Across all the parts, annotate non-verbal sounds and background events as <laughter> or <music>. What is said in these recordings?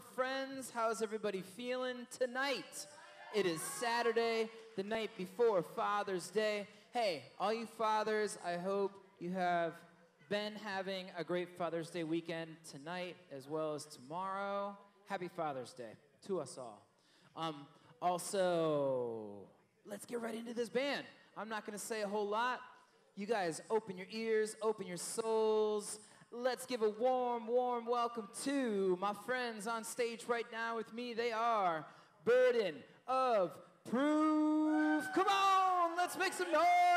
friends. How's everybody feeling tonight? It is Saturday, the night before Father's Day. Hey, all you fathers, I hope you have been having a great Father's Day weekend tonight as well as tomorrow. Happy Father's Day to us all. Um, also, let's get right into this band. I'm not going to say a whole lot. You guys, open your ears, open your souls. Let's give a warm, warm welcome to my friends on stage right now with me. They are Burden of Proof. Come on, let's make some noise.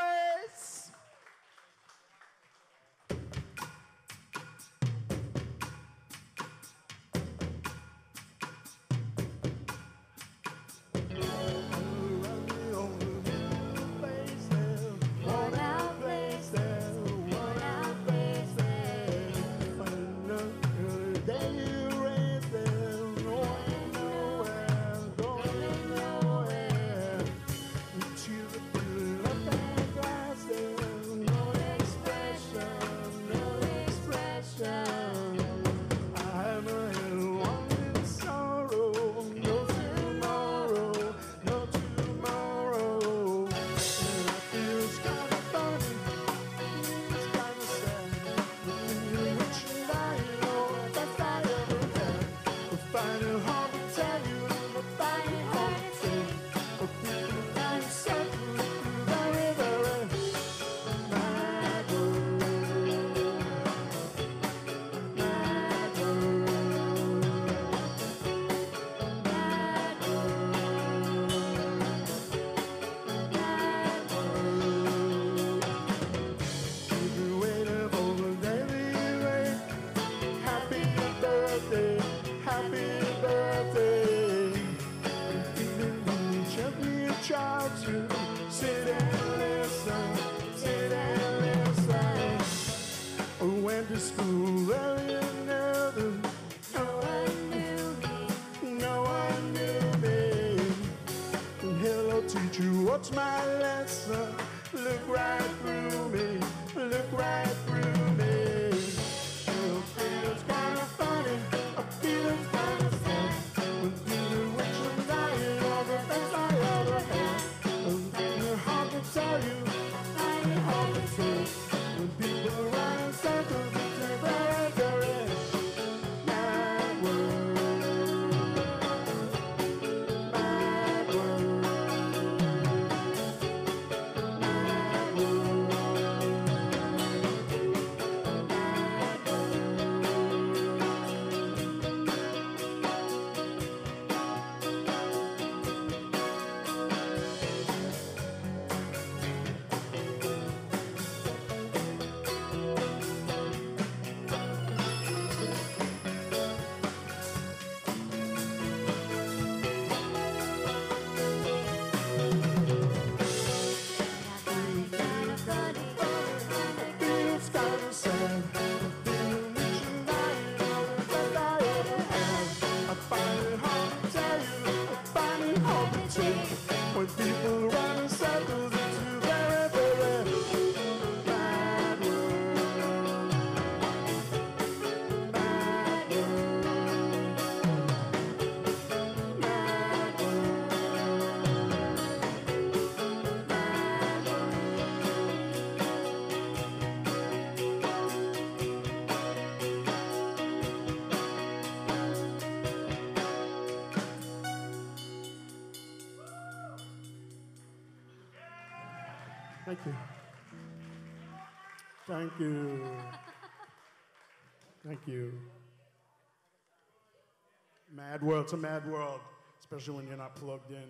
It's hard to say. When Thank you. Thank you. Mad world, it's a mad world, especially when you're not plugged in.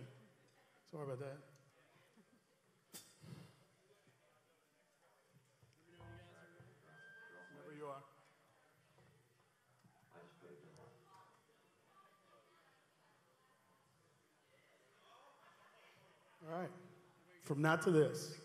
Sorry about that. Whenever you are. All right. From that to this.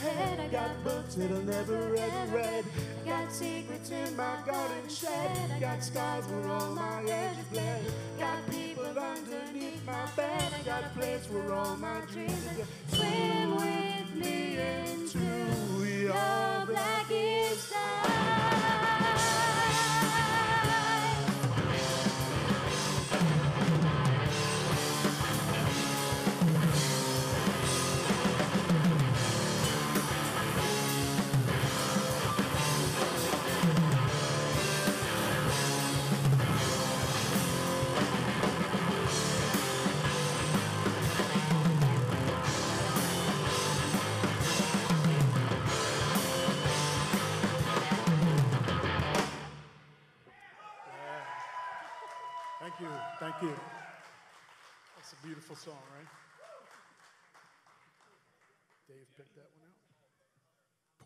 head. I got books that I never ever read. I got secrets in my garden shed. I got scars where all my edges bled. Got people underneath my bed. I got a place where all my dreams are. Swim with me into your black eastern.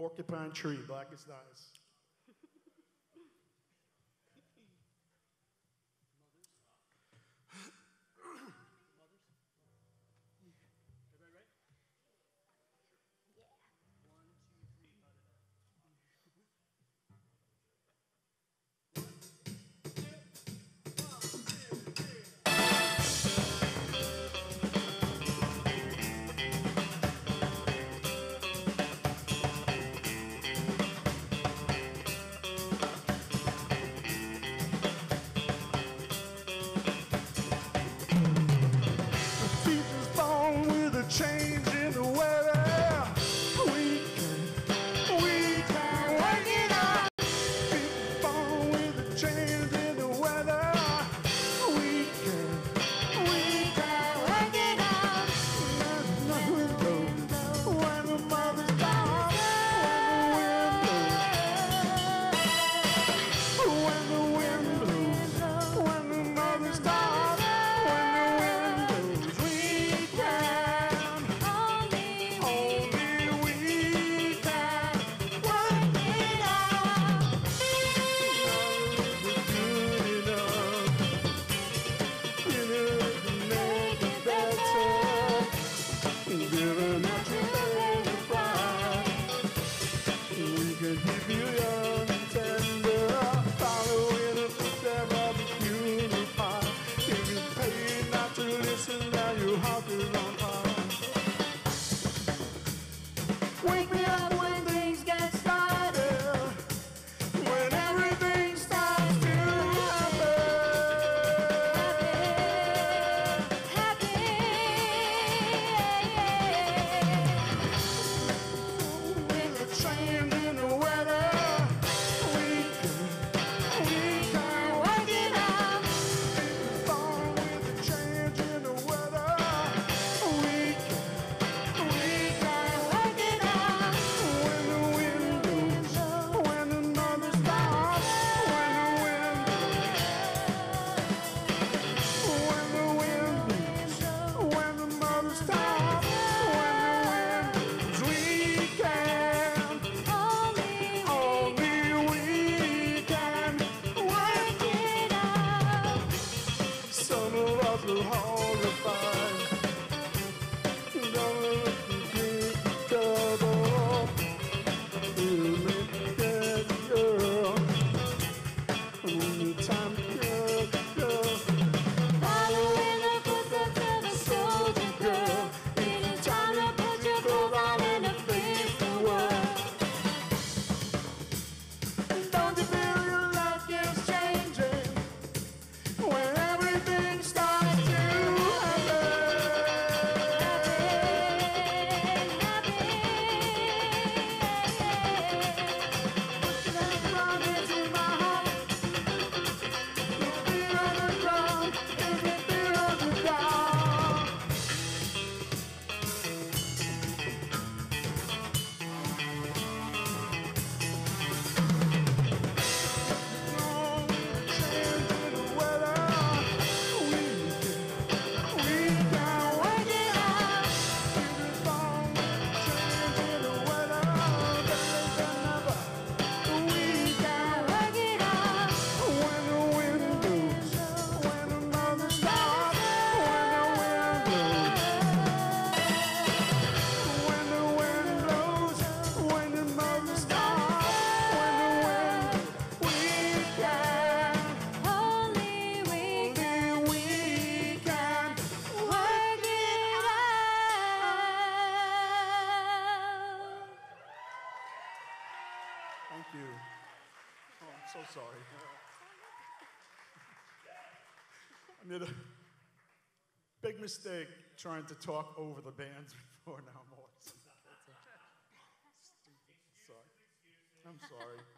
porcupine tree. Black is nice. sorry. I made a big mistake trying to talk over the bands before now. I'm always sorry. I'm sorry.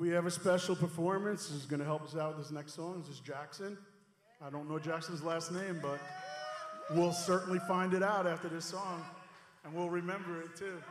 We have a special performance who's going to help us out with this next song. This is Jackson. I don't know Jackson's last name, but we'll certainly find it out after this song, and we'll remember it too.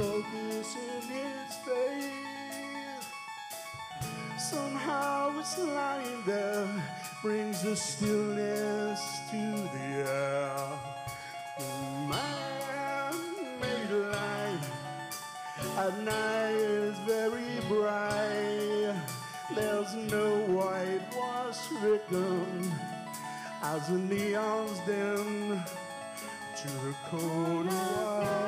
focus in its face. Somehow it's lying there, brings a stillness to the air. Man-made light at night is very bright. There's no whitewash victim as the neons dim to the corner.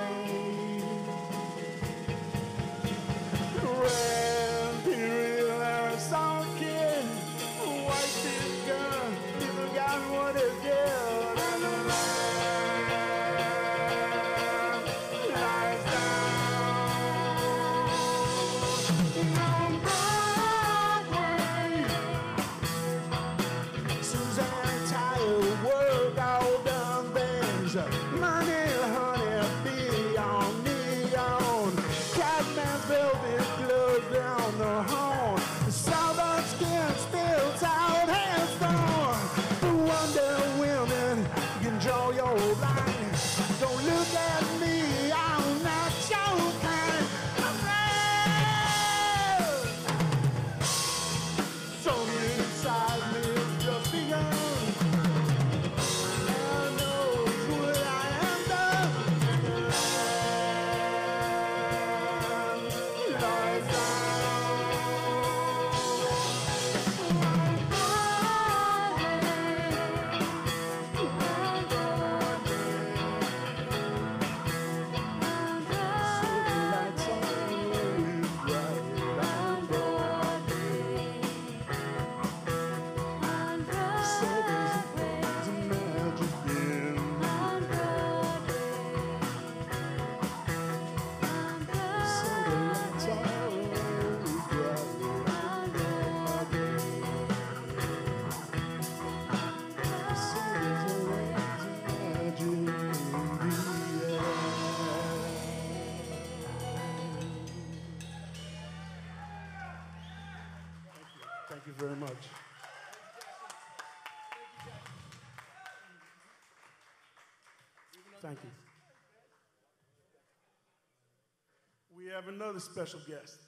another special guest,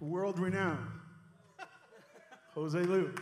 world renowned, Jose Liu.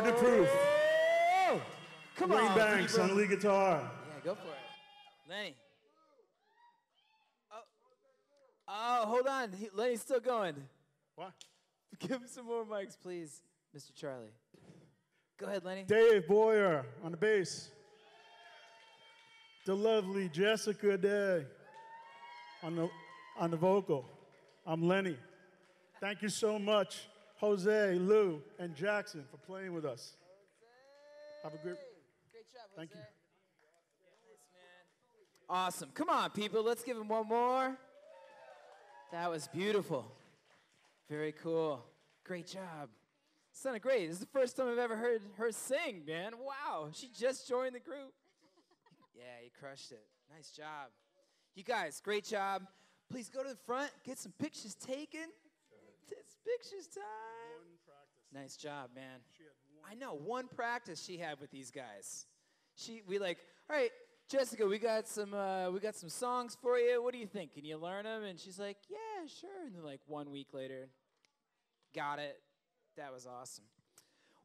Burden proof. Come Wayne on. Banks Libra. on lead guitar. Yeah, go for it. Lenny. Oh, oh hold on. He, Lenny's still going. What? Give him some more mics, please, Mr. Charlie. Go ahead, Lenny. Dave Boyer on the bass. The lovely Jessica Day on the on the vocal. I'm Lenny. Thank you so much, Jose, Lou, and Jackson for playing with us. Have a great. Great job, Thank you. Awesome. Come on, people. Let's give him one more. That was beautiful. Very cool. Great job. Sounded great. This is the first time I've ever heard her sing, man. Wow. She just joined the group. <laughs> yeah, you crushed it. Nice job. You guys, great job. please go to the front, get some pictures taken. It's pictures time. One practice. Nice job, man. She had one. I know one practice she had with these guys. She we like, all right, Jessica, we got some uh, we got some songs for you. What do you think? Can you learn them? And she's like, yeah, sure. And then like one week later, got it. That was awesome.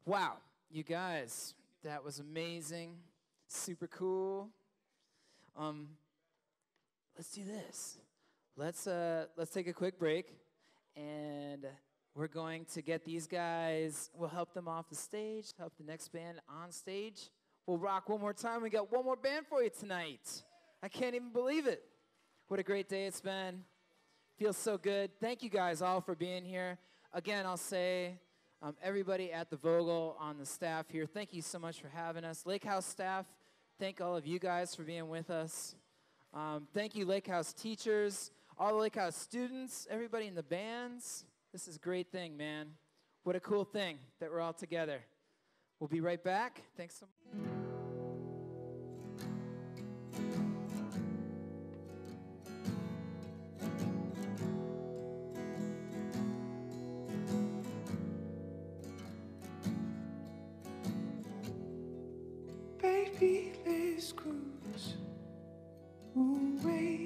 Wow, you guys, that was amazing. Super cool. Um, let's do this. Let's uh, let's take a quick break, and we're going to get these guys. We'll help them off the stage. Help the next band on stage. We'll rock one more time. We got one more band for you tonight. I can't even believe it. What a great day it's been. Feels so good. Thank you guys all for being here. Again, I'll say um, everybody at the Vogel on the staff here, thank you so much for having us. Lakehouse staff, thank all of you guys for being with us. Um, thank you, Lakehouse teachers, all the Lakehouse students, everybody in the bands. This is a great thing, man. What a cool thing that we're all together. We'll be right back. Thanks so much. Baby, let's cruise away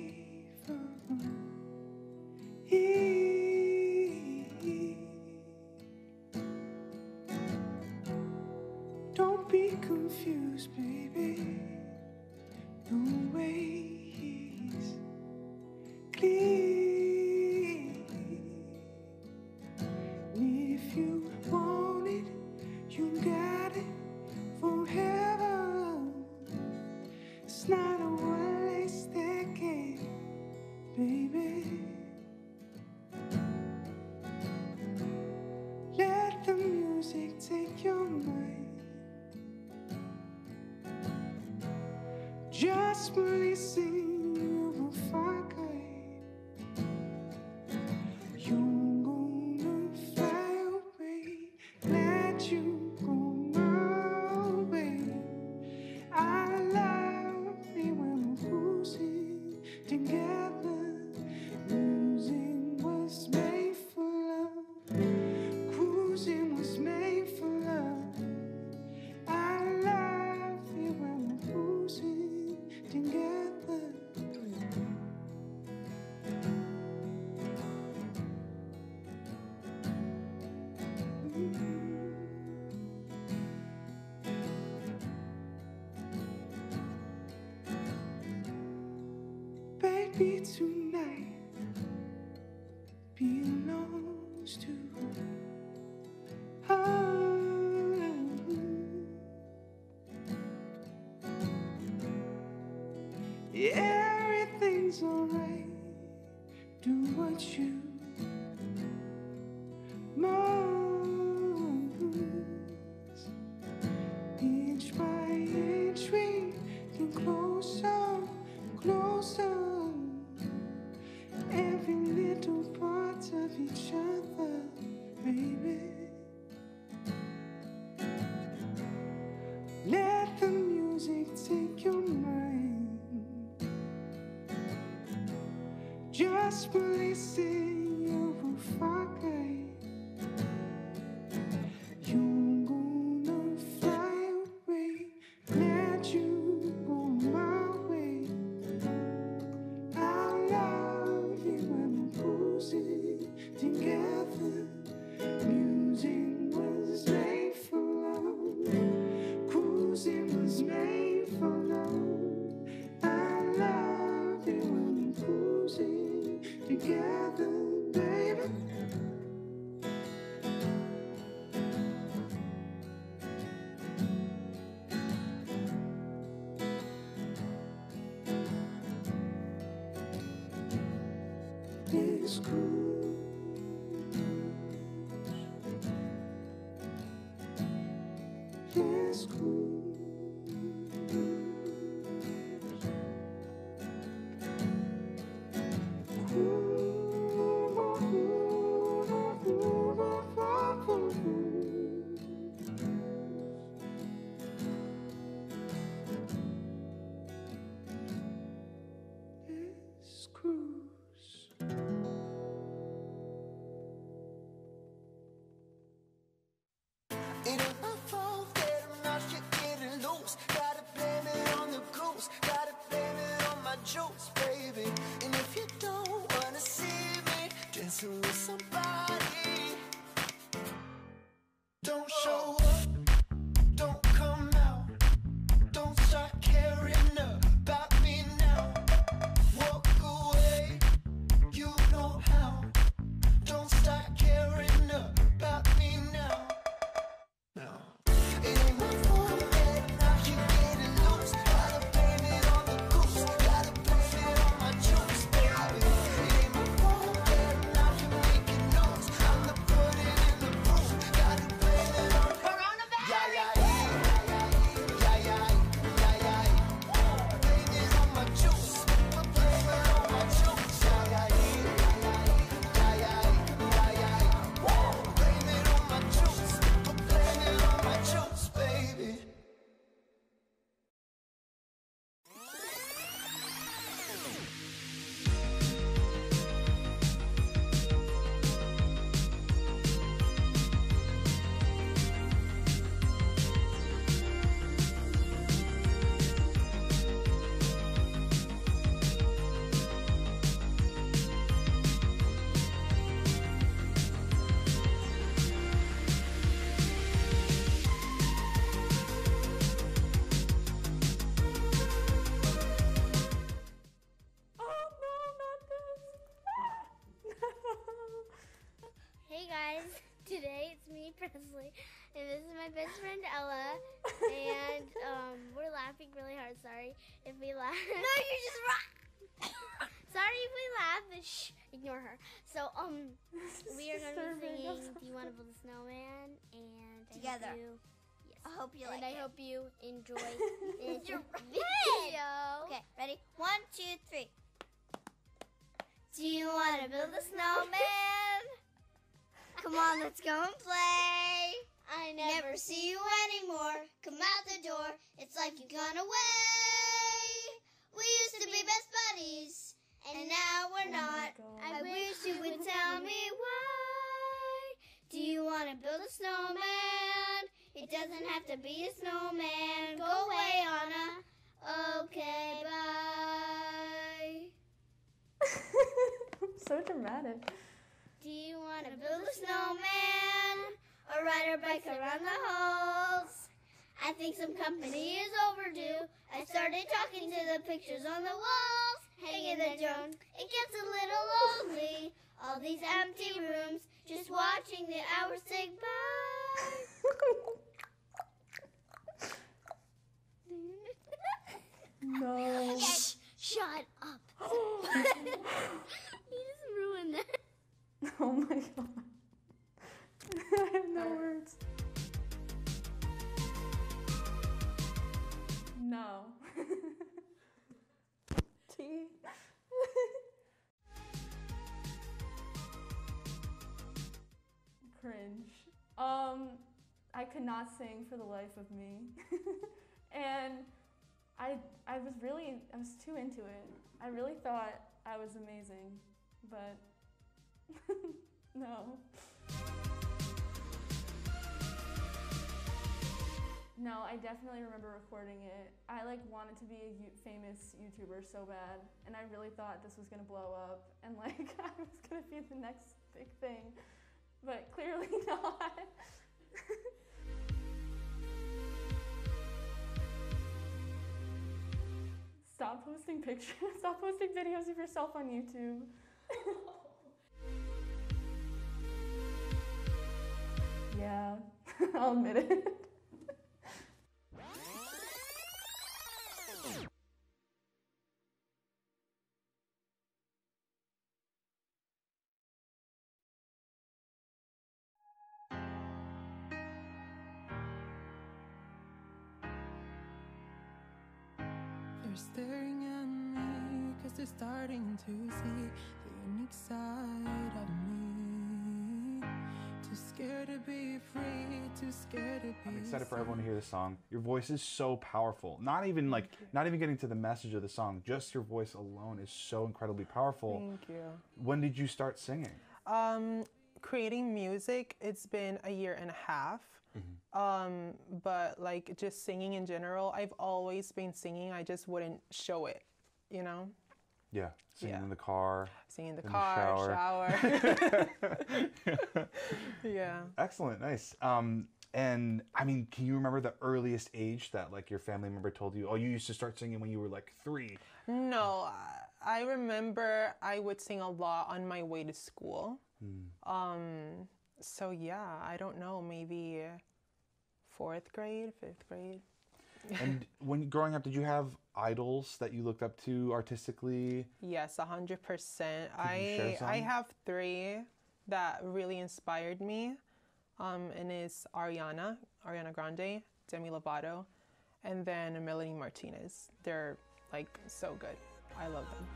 Baby, tonight belongs to us. Everything's Just listen, you will find best friend Ella, and <laughs> um, we're laughing really hard. Sorry if we laugh. No, you just <laughs> rock. Sorry if we laugh, but shh, ignore her. So um, <laughs> we are gonna be. Singing "Do You Want to Build a Snowman?" and I Together. Hope you, yes. I hope you and like I it. hope you enjoy this video. Okay, ready? One, two, three. Do you want to build a snowman? Come on, let's go and play. I Never see you anymore. Come out the door. It's like you've gone away. We used to be best buddies, and now we're oh not. God. I wish you would tell me why. Do you want to build a snowman? It doesn't have to be a snowman. Go away, Anna. Okay, bye. <laughs> so dramatic. Do you want to build a snowman or ride our bike around the halls? I think some company is overdue. I started talking to the pictures on the walls, hanging the drone. It gets a little lonely. All these empty rooms, just watching the hours tick by. no. Shh, shut up. <gasps> <laughs> you just ruined that. Oh my god. I <laughs> have no words. No. <laughs> T. Cringe. Um, I could not sing for the life of me. <laughs> and I I was really I was too into it. I really thought I was amazing, but no. No, I definitely remember recording it. I like wanted to be a famous YouTuber so bad, and I really thought this was gonna blow up, and like <laughs> I was gonna be the next big thing, but clearly <laughs> not. Stop posting pictures. <laughs> Stop posting videos of yourself on YouTube. yeah, I'll admit it. They're staring at me because they're starting to see the unique side of me. Too scared to be free, too scared to be. I'm excited for everyone to hear this song. Your voice is so powerful. Not even like not even getting to the message of the song. Just your voice alone is so incredibly powerful. Thank you. When did you start singing? Um, creating music, it's been a year and a half. Um, but like just singing in general, I've always been singing. I just wouldn't show it, you know? Yeah, singing Yeah. in the car. Singing in the In the car, shower. shower. <laughs> yeah. Excellent, nice. Um, and I mean, can you remember the earliest age that like your family member told you? Oh, you used to start singing when you were like three. No, I- remember I would sing a lot on my way to school. Um, so yeah, I don't know, maybe fourth grade, fifth grade. And <laughs> when growing up, did you have idols that you looked up to artistically? Yes, a hundred percent. Could you share I I have three that really inspired me, um, and it's Ariana, Ariana Grande, Demi Lovato, and then Melanie Martinez. They're like so good. I love them.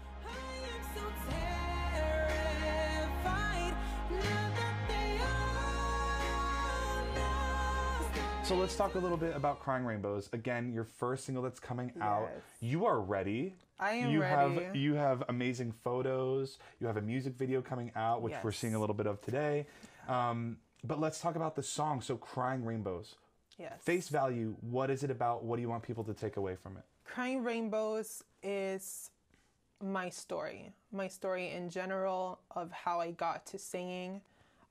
So let's talk a little bit about Crying Rainbows. Again, your first single that's coming out. Yes. You are ready. I am you ready. have you have amazing photos. You have a music video coming out, which we're seeing a little bit of today. Um, but let's talk about the song. So Crying Rainbows. Yes. Face value. What is it about? What do you want people to take away from it? Crying Rainbows is my story, my story in general of how I got to singing.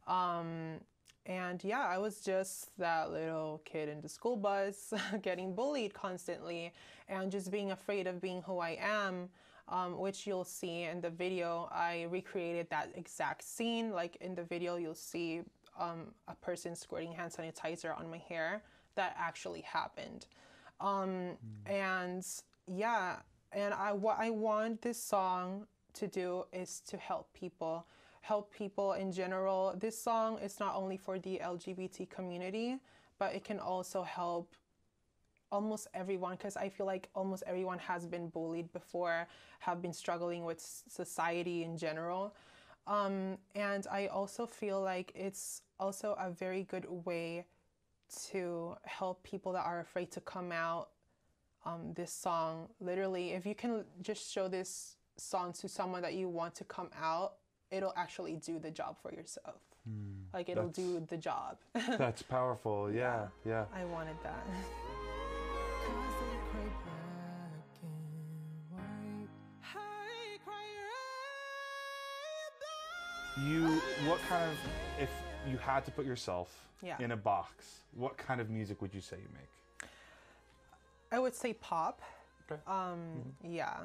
Um, and yeah, I was just that little kid in the school bus <laughs> getting bullied constantly and just being afraid of being who I am, um, which you'll see in the video. I recreated that exact scene. Like in the video, you'll see um, a person squirting hand sanitizer on my hair. That actually happened. Um, And yeah, and I what I want this song to do is to help people, help people in general. This song is not only for the LGBT community, but it can also help almost everyone because I feel like almost everyone has been bullied before, have been struggling with society in general. Um, and I also feel like it's also a very good way to help people that are afraid to come out. Um, this song, literally, if you can just show this song to someone that you want to come out, it'll actually do the job for yourself. Like it'll do the job. <laughs> That's powerful. Yeah, yeah. I wanted that. Cause they cry black and white. I cry red. You, what kind of, if you had to put yourself Yeah. in a box, what kind of music would you say you make? I would say pop. Okay. Um, yeah,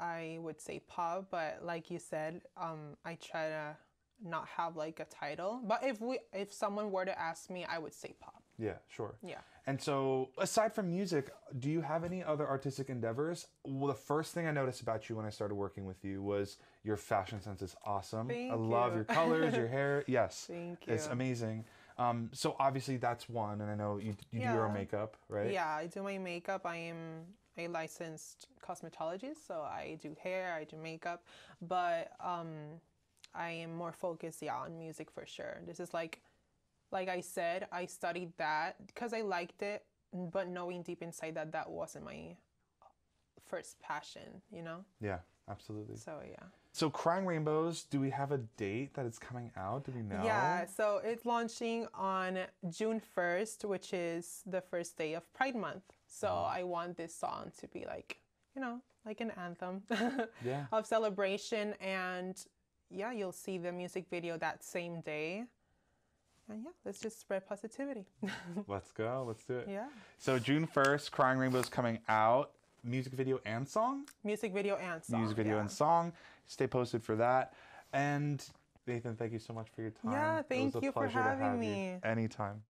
I would say pop, but like you said, um, I try to not have like a title. But if we, if someone were to ask me, I would say pop. Yeah, sure. Yeah. And so, aside from music, do you have any other artistic endeavors? Well, the first thing I noticed about you when I started working with you was your fashion sense is awesome. Thank I Thank love your colors, your hair. <laughs> Yes. Thank you. It's amazing. Um, so obviously that's one, and I know you, you do your own makeup, right? Yeah, I do my makeup. I am a licensed cosmetologist, so I do hair, I do makeup, but um, I am more focused, yeah, on music for sure. This is like, like I said, I studied that because I liked it, but knowing deep inside that that wasn't my first passion, you know. Yeah, absolutely. So yeah. So Crying Rainbows, do we have a date that it's coming out? Do we know? Yeah, so it's launching on June 1st, which is the first day of Pride Month. So mm-hmm. I want this song to be like, you know, like an anthem <laughs> Yeah. of celebration. And yeah, you'll see the music video that same day. And yeah, let's just spread positivity. <laughs> Let's go. Let's do it. yeah, So June 1st, Crying Rainbows coming out. Music video and song? music video and song. Music video yeah. and song. Stay posted for that. And Nathan, thank you so much for your time. Yeah, thank you for having have you me. Anytime.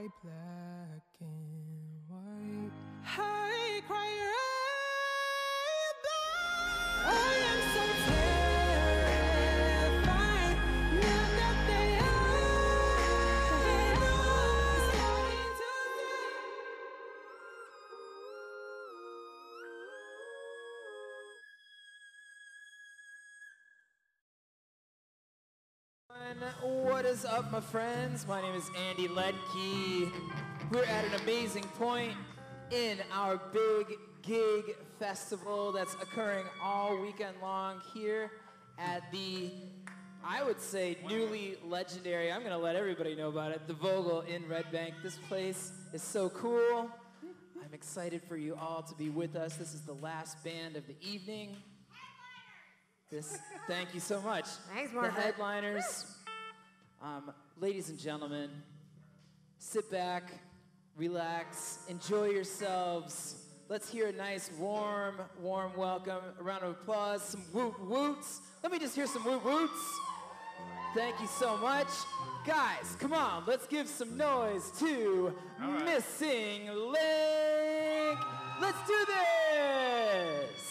Cry black and white. Mm. I cry What is up, my friends? My name is Andy Ledke. We're at an amazing point in our big gig festival that's occurring all weekend long here at the, I would say, newly legendary. I'm going to let everybody know about it. The Vogel in Red Bank. This place is so cool. I'm excited for you all to be with us. This is the last band of the evening. This, thank you so much. Thanks, The Margaret. headliners, um, ladies and gentlemen, sit back, relax, enjoy yourselves. Let's hear a nice, warm, warm welcome. A round of applause, some woot woots. Let me just hear some woot woots. Thank you so much. Guys, come on, let's give some noise to Missing Link. Let's do this.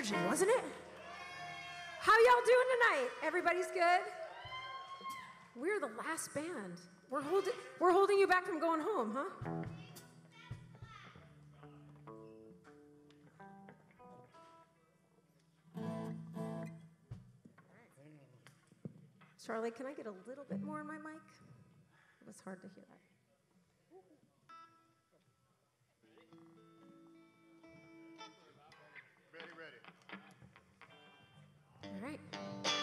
Energy, wasn't it? How y'all doing tonight? Everybody's good? We're the last band. We're holding we're holding you back from going home, huh? Charlie, can I get a little bit more on my mic? It was hard to hear that. All right.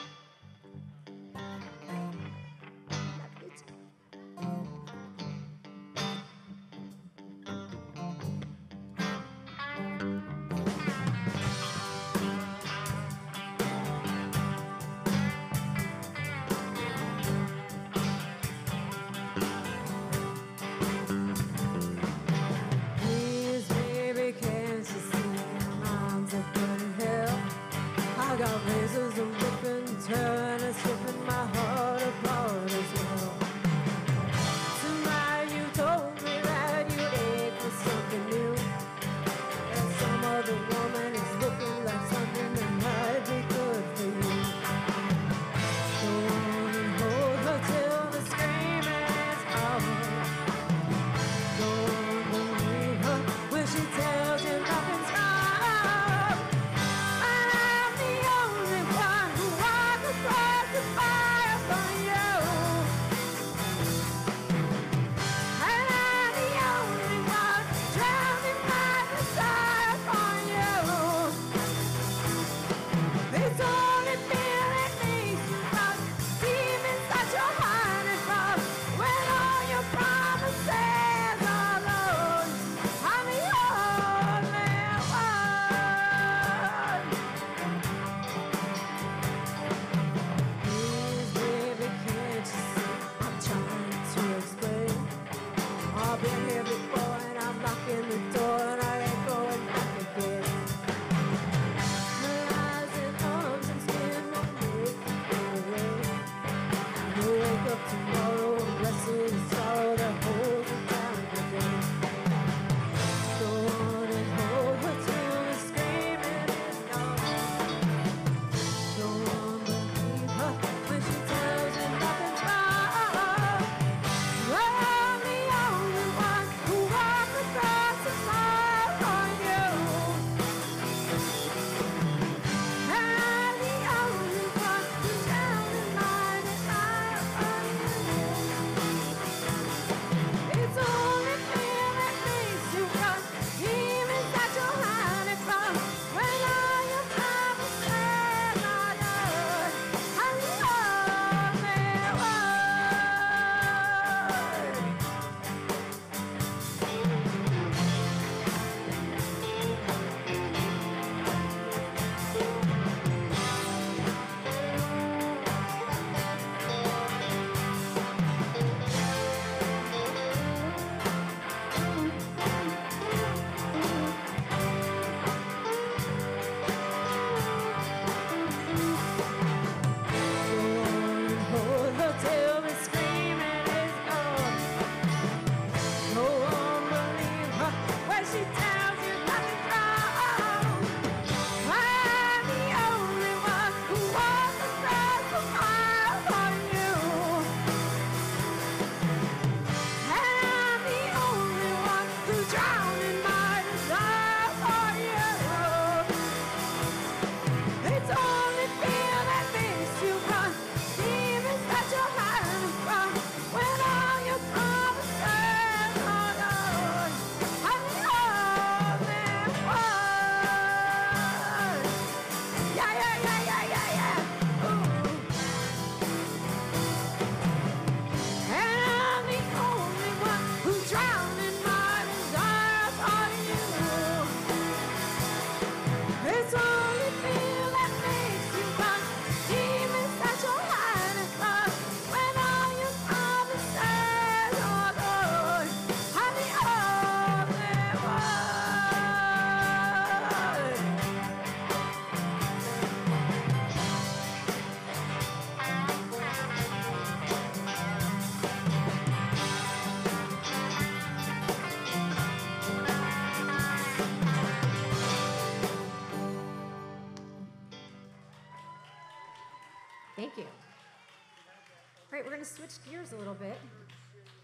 A little bit.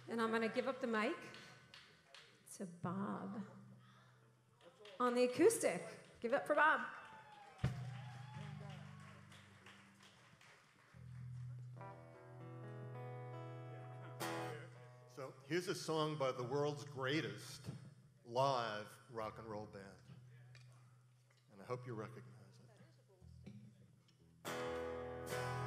And I'm going to give up the mic to Bob on the acoustic. Give it up for Bob. So here's a song by the world's greatest live rock and roll band. And I hope you recognize it.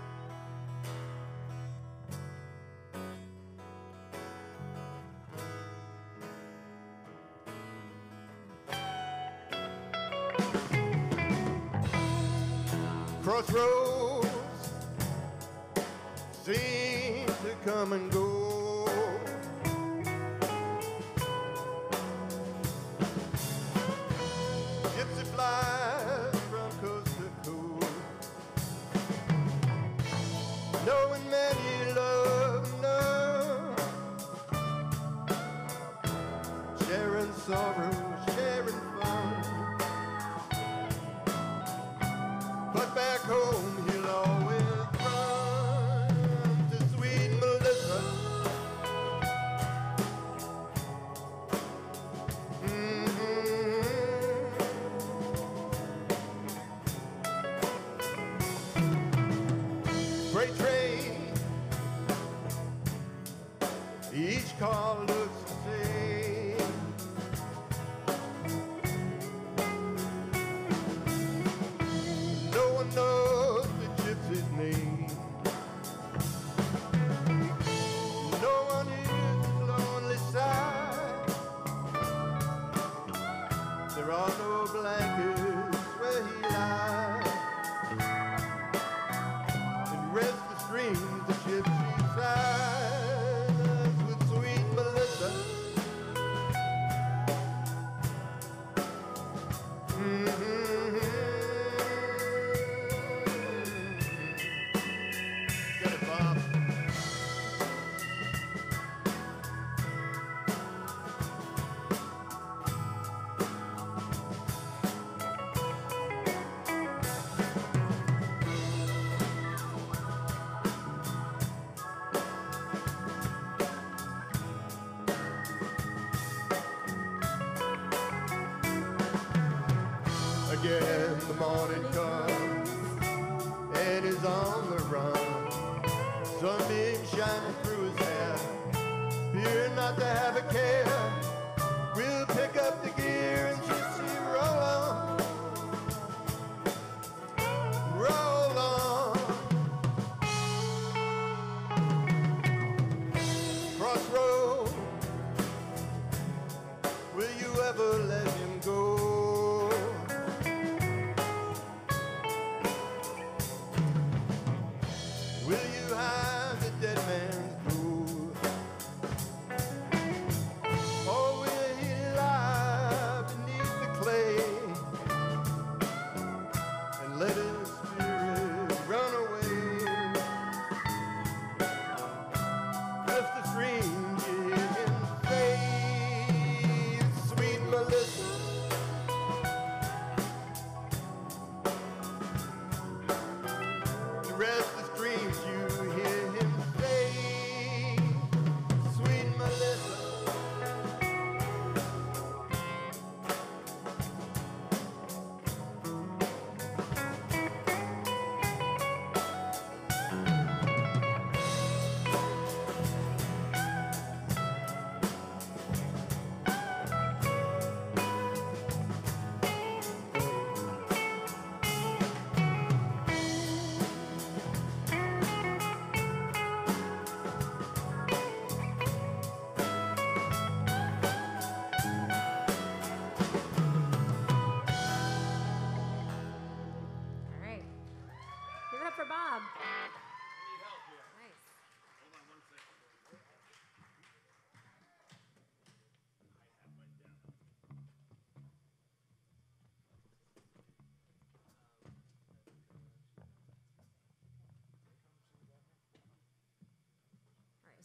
Crossroads seem to come and go.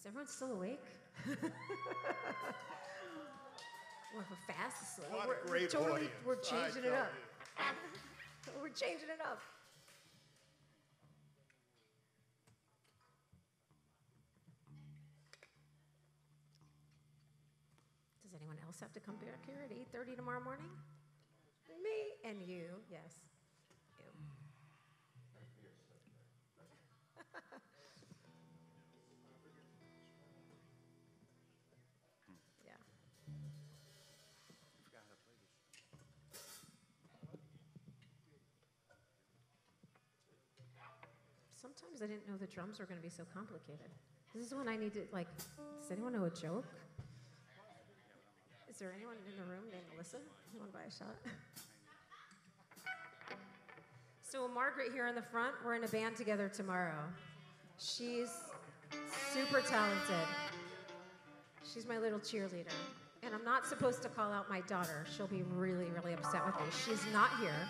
Is everyone still awake? <laughs> we're fast asleep. What we're, we're totally audience, we're changing it up. <laughs> we're changing it up. Does anyone else have to come back here at 8:30 tomorrow morning? Me and you, yes. Sometimes I didn't know the drums were going to be so complicated. This is when I need to, like, does anyone know a joke? Is there anyone in the room named Melissa? To buy a shot? So, Margaret here in the front, we're in a band together tomorrow. She's super talented. She's my little cheerleader. And I'm not supposed to call out my daughter. She'll be really, really upset with me. She's not here.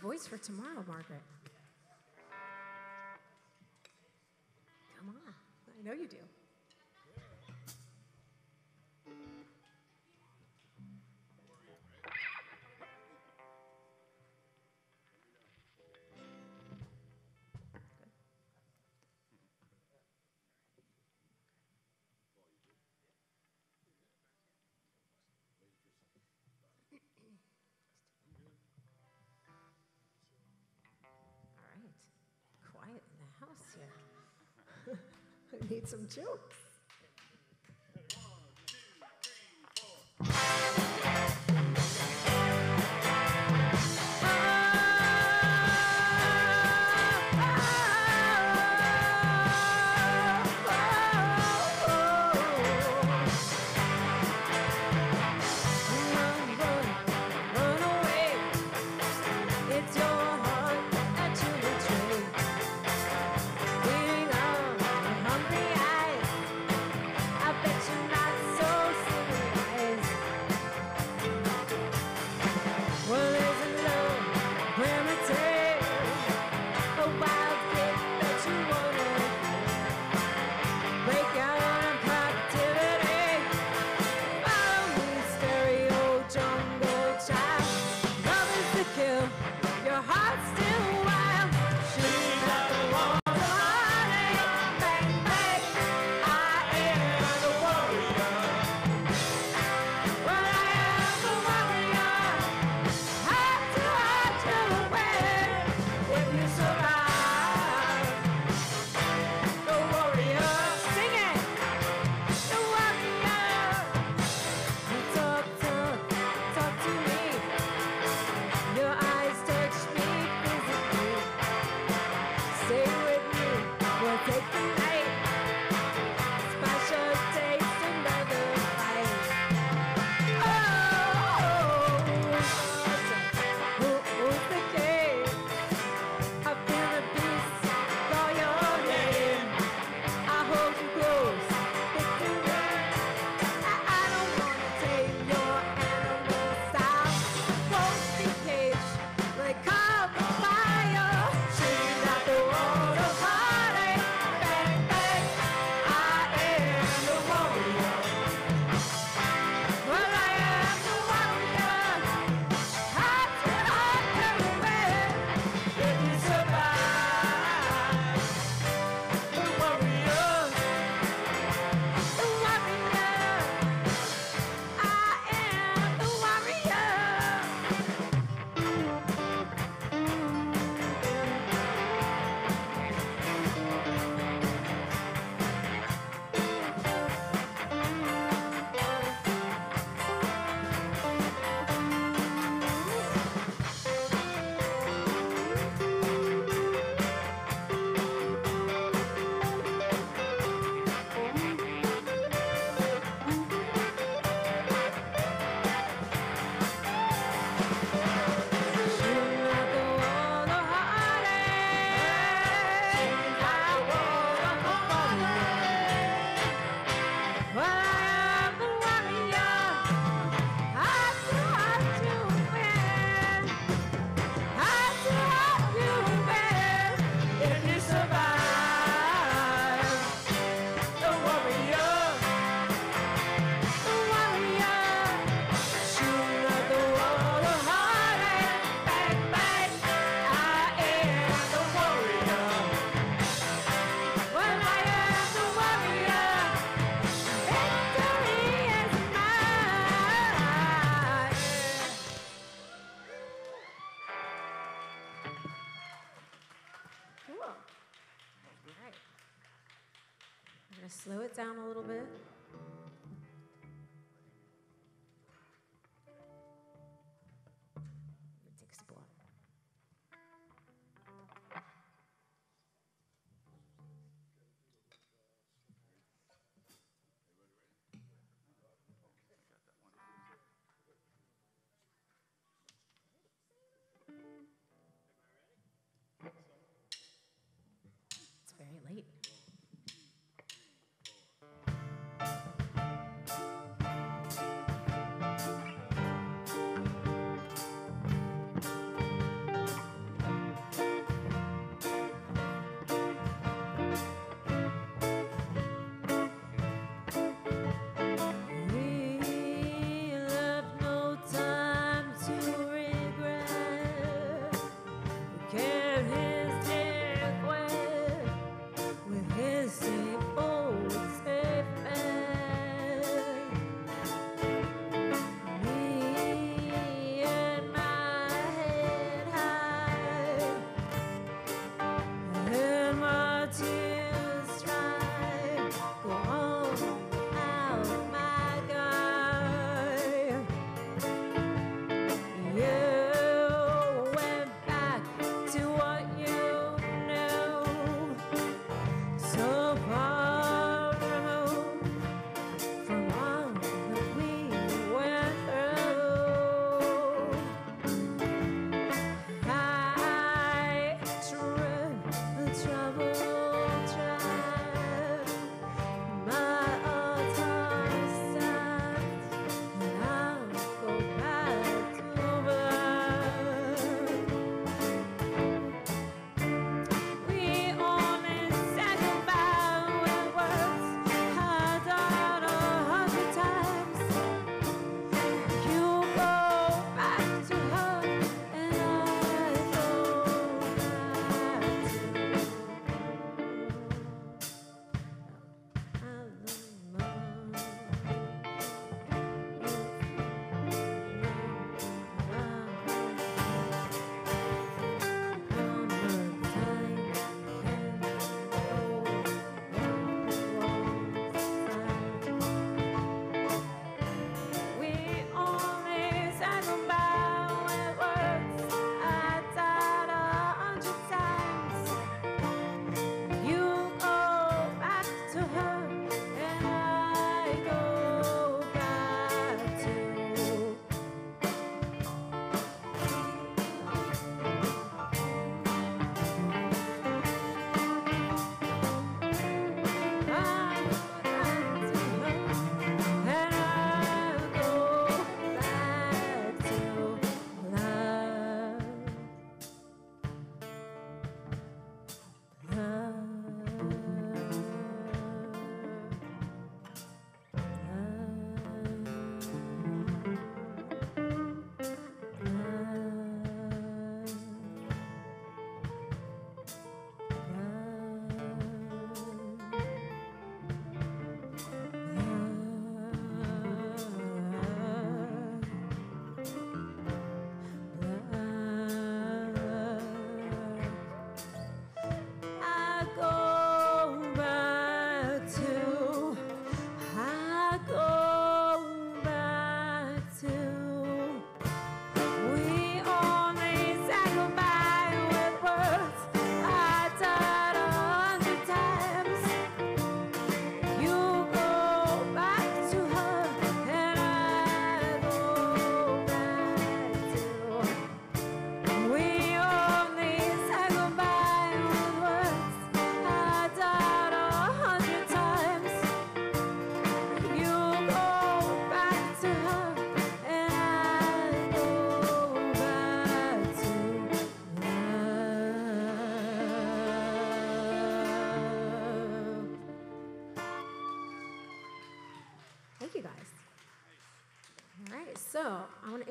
Voice for tomorrow, Margaret. Come on. I know you do. <laughs> I need some jokes.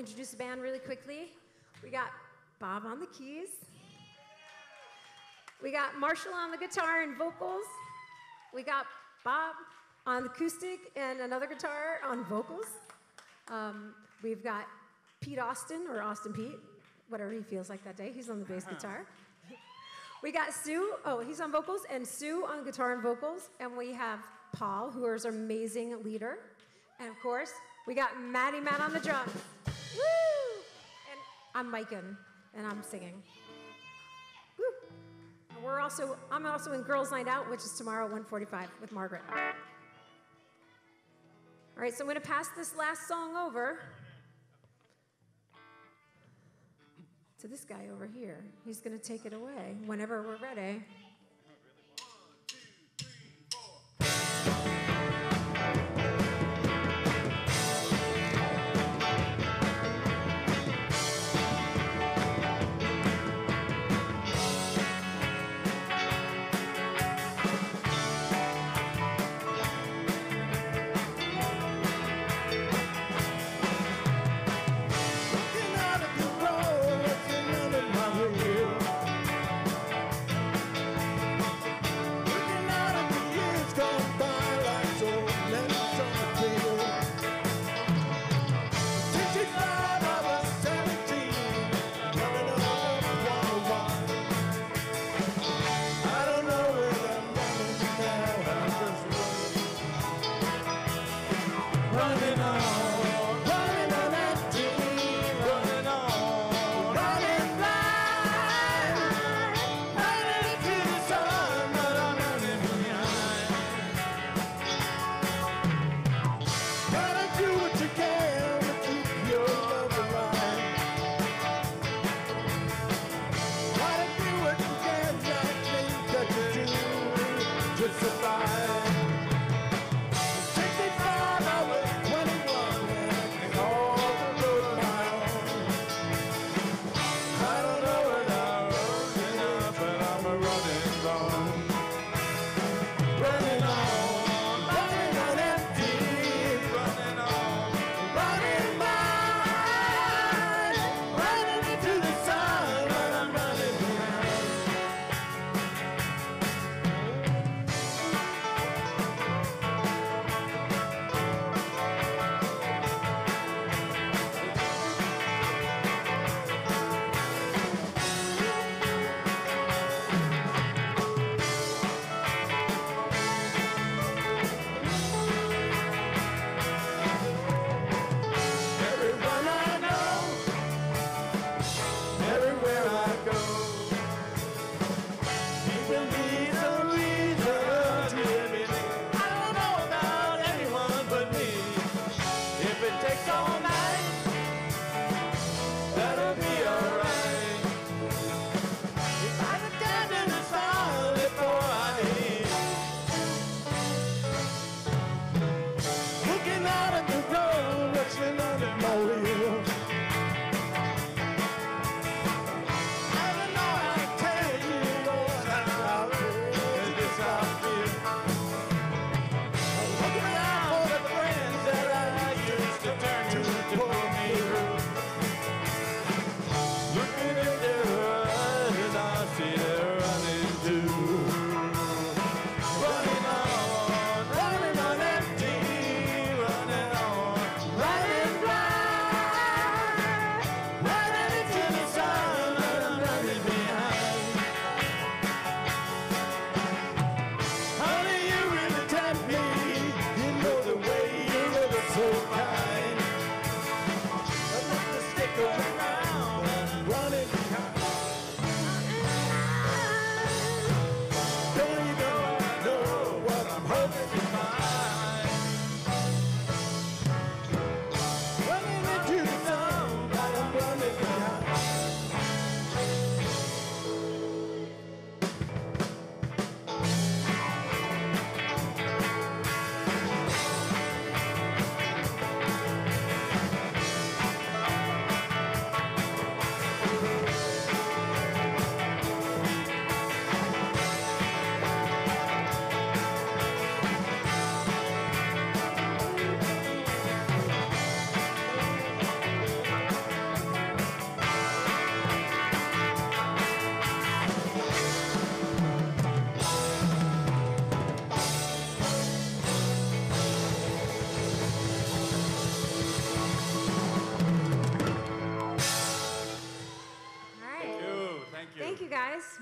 introduce the band really quickly. We got Bob on the keys. We got Marshall on the guitar and vocals. We got Bob on acoustic and another guitar on vocals. Um, we've got Pete Austin, or Austin Pete, whatever he feels like that day. He's on the bass <laughs> guitar. We got Sue, oh, he's on vocals, and Sue on guitar and vocals. And we have Paul, who is our amazing leader. And of course, we got Maddie Matt on the drums. Woo! And I'm Micah, and I'm singing. Woo! And we're also, I'm also in Girls Night Out, which is tomorrow at 1:45 with Margaret. All right, so I'm going to pass this last song over to this guy over here. He's going to take it away whenever we're ready.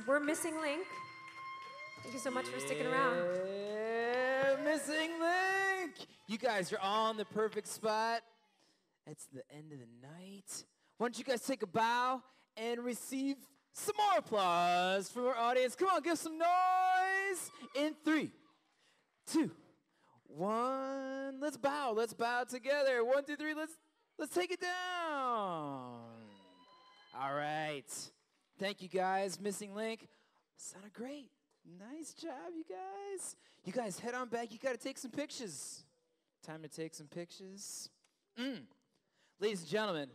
We're missing Link. Thank you so much yeah, for sticking around. Missing Link! You guys are all in the perfect spot. It's the end of the night. Why don't you guys take a bow and receive some more applause from our audience? Come on, give some noise! In three, two, one. Let's bow. Let's bow together. One, two, three. Let's let's take it down. All right. Thank you guys. Missing Link. Sounded great. Nice job, you guys. You guys head on back. You got to take some pictures. Time to take some pictures. Mm. Ladies and gentlemen,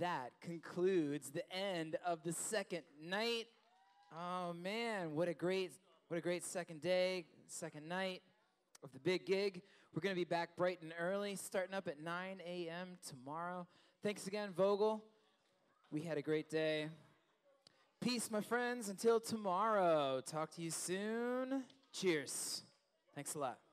that concludes the end of the second night. Oh man, what a great what a great second day, second night of the big gig. We're to be back bright and early, starting up at 9 a.m. tomorrow. Thanks again, Vogel. We had a great day. Peace, my friends. Until tomorrow. Talk to you soon. Cheers. Thanks a lot.